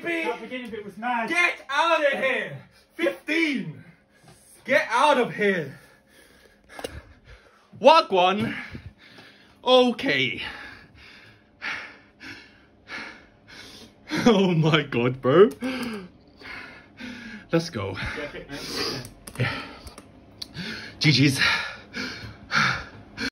baby! That beginning bit was mad. Get out of here! 15! Get out of here! Walk one. Okay. Oh my god, bro. Let's go. Yeah, GG's.